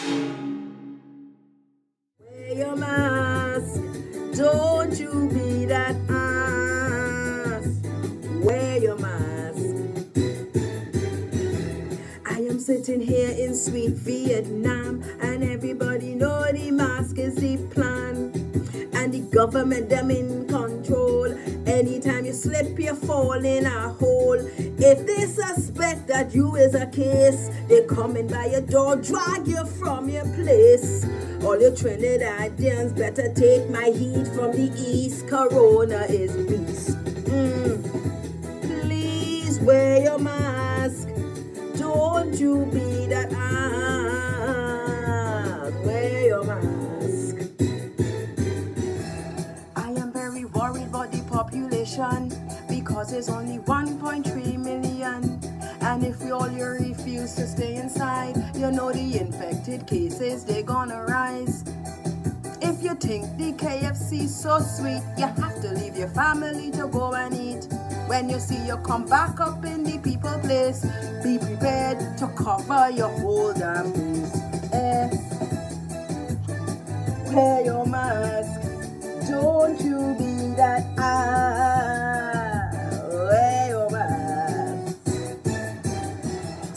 Wear your mask. Don't you be that ass. Wear your mask. I am sitting here in sweet Vietnam, and everybody know the mask is the plan. Government them in control. Anytime you slip, you fall in a hole. If they suspect that you is a case, they coming by your door, drag you from your place. All you Trinidadians better take my heat from the east. Corona is beast. Mm. Please wear your mask. Don't you be that ass. Wear your mask. Because there's only 1.3 million. And if we all refuse to stay inside, you know the infected cases, they're gonna rise. If you think the KFC so sweet, you have to leave your family to go and eat. When you see you come back up in the people place, be prepared to cover your whole damn face. Eh. Wear your mask. Don't you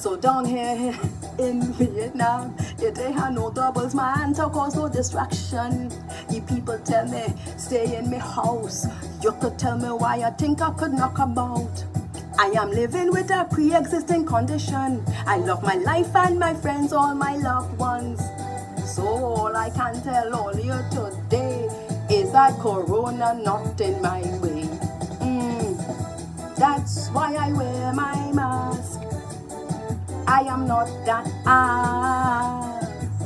So down here in Vietnam, yeah, they have no doubles, man, to cause no distraction. You people tell me, stay in my house. You could tell me why I think I could knock about. I am living with a pre-existing condition. I love my life and my friends, all my loved ones. So all I can tell all you today is that Corona not in my way. Mm, that's why I wear. I am not that ass,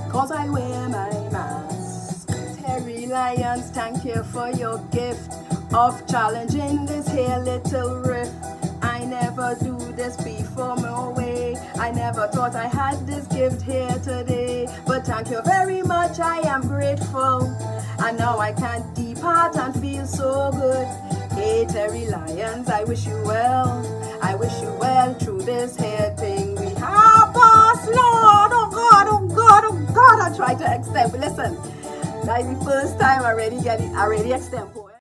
cause I wear my mask. Terry Lyons, thank you for your gift of challenging this here little riff. I never do this before, no way. I never thought I had this gift here today. But thank you very much, I am grateful. And now I can depart and feel so good. Hey Terry Lyons, I wish you well. I wish you well through this here God. I tried to but listen, that's the first time I already get it, I already extend.